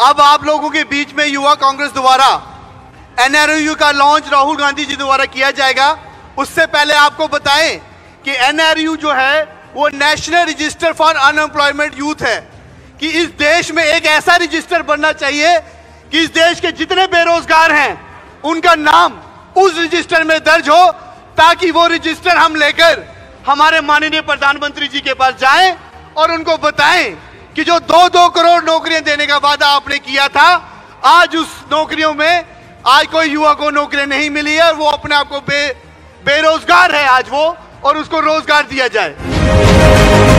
अब आप लोगों के बीच में युवा कांग्रेस द्वारा, एनआरयू का लॉन्च राहुल गांधी जी द्वारा किया जाएगा। उससे पहले आपको बताएँ कि एनआरयू जो है, वो national register for unemployment youth है। कि इस देश में एक ऐसा रजिस्टर बनना चाहिए कि इस देश के जितने बेरोजगार हैं, उनका नाम उस रजिस्टर में दर्ज हो, ताकि वो रजिस्टर हम लेकर हमारे माननीय प्रधानमंत्री जी के पास जाएँ और उनको बताएँ कि जो दो दो करोड़ नौकरियाँ देने का वादा आपने किया था, आज उस नौकरियों में, आज कोई युवा को नौकरी नहीं मिली है वो अपने आप को बे, बेरोजगार है आज वो, और उसको रोज़गार दिया जाए।